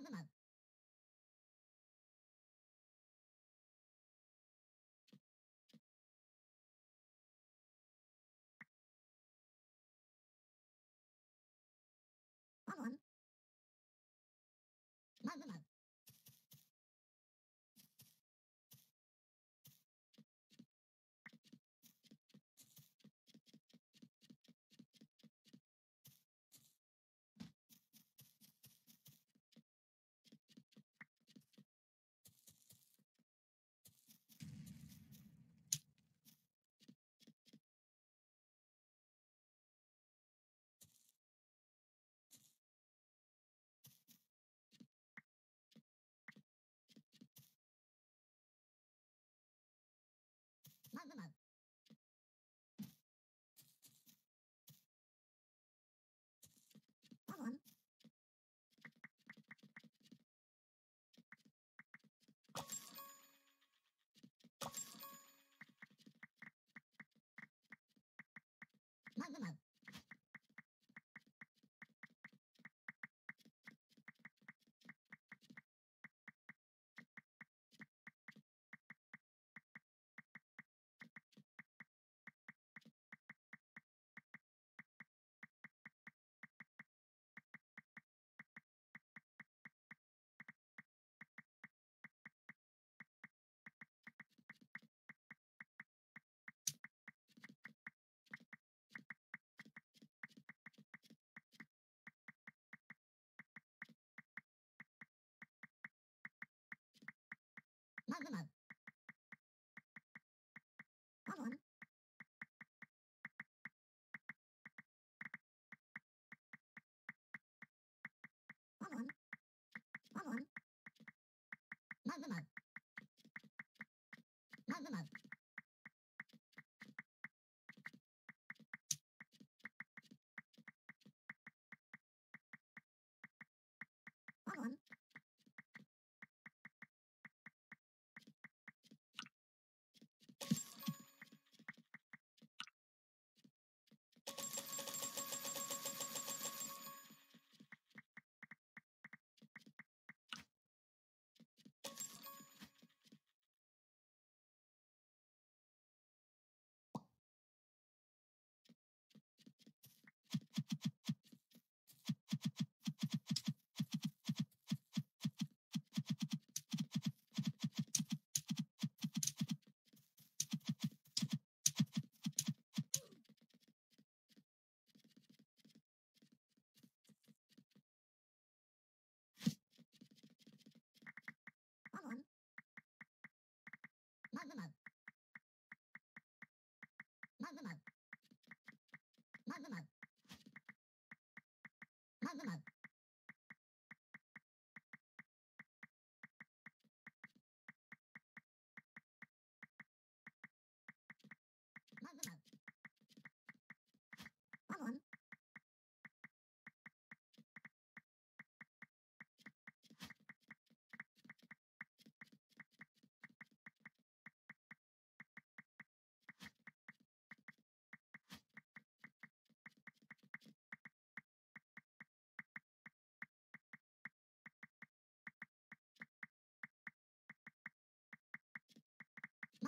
Mug the Mug.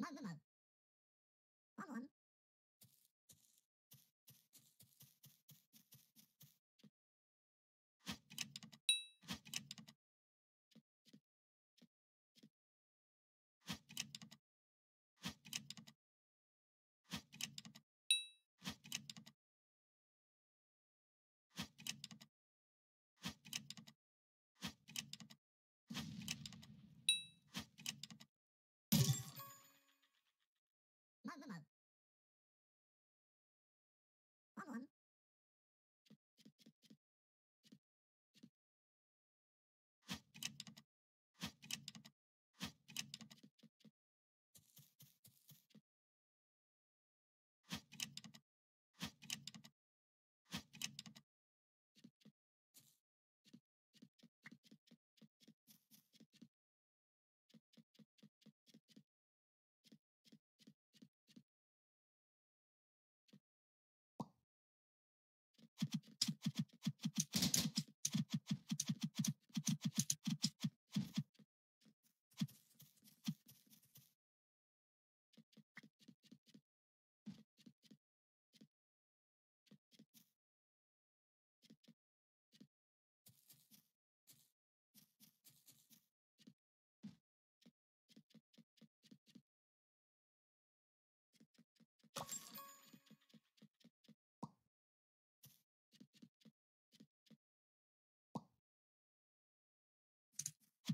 Mug mug. Come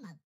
Mama.